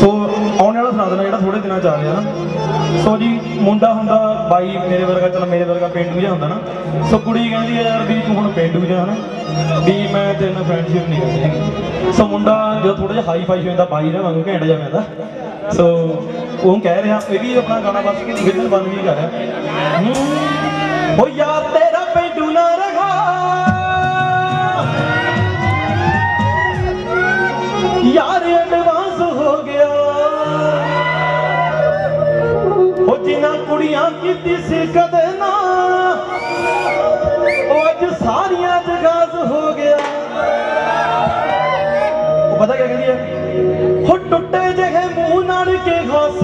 ਸੋ ਆਉਣ ਵਾਲਾ ਸੁਣਾ ਜਿਹੜਾ ਥੋੜੇ ਦਿਨਾਂ ਚ ਆ ਰਿਹਾ ਨਾ। ਸੋ ਜੀ ਮੁੰਡਾ ਹੁੰਦਾ ਬਾਈ ਮੇਰੇ ਵਰਗਾ ਚਲ ਮੇਰੇ ਵਰਗਾ ਪਿੰਡੂ ਜਿਹਾ ਹੁੰਦਾ ਨਾ। ਸੋ ਕੁੜੀ ਕਹਿੰਦੀ ਆ ਯਾਰ ਵੀ ਤੂੰ ਹੁਣ ਪਿੰਡੂ ਜਿਹਾ ਨਾ ਵੀ ਮੈਂ ਤੇਰੇ ਨਾਲ ਫਰੈਂਡਸ਼ਿਪ ਨਹੀਂ ਕਰਦੀ ਹੈਗੀ। ਸੋ ਮੁੰਡਾ ਜਦੋਂ ਥੋੜਾ ਜਿਹਾ ਹਾਈ ਫਾਈ ਹੋ ਜਾਂਦਾ ਬਾਈ ਦਾ ਵਾਂਗੂ ਘੈਂਟ ਜਿਹਾ ਪੈਂਦਾ ਸੋ ਉਹ ਕਹਿ ਰਿਹਾ ਇਹ ਵੀ ਆਪਣਾ ਗਾਣਾ ਬਸ ਵਿਜਨ ਬਨ ਵੀ ਕਰ ਰਿਹਾ। ਹੂੰ, ਯਾਰ ਹੋ ਜਿਨ੍ਹਾਂ ਕੁੜੀਆਂ ਕੀਤੀ ਸੀ ਕਦੇ ਨਾ, ਉਹ ਅੱਜ ਸਾਰੀਆਂ ਜਗਾਜ਼ ਹੋ ਗਿਆ। ਉਹ ਪਤਾ ਕੀ ਕਹਿੰਦੀ ਹੈ? ਹੋ ਟੁੱਟੇ ਜਿਹੇ ਮੂੰਹ ਨਾਲ ਕੇ ਘਾਸ